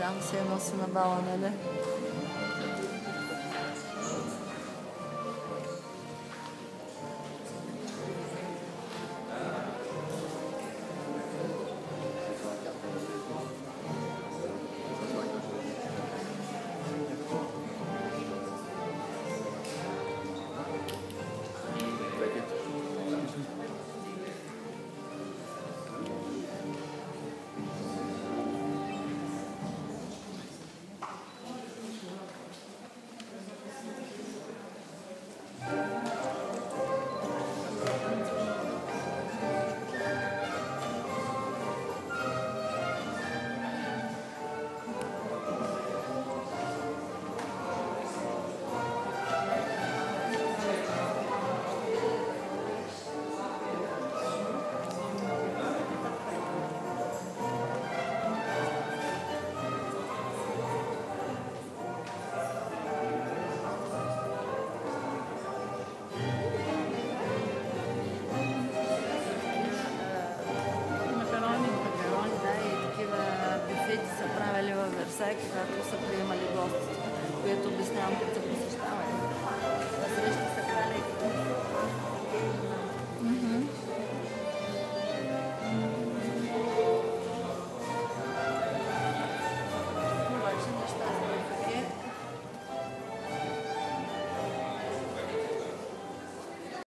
dans et nos когато са приемали гостите, което обяснявам, като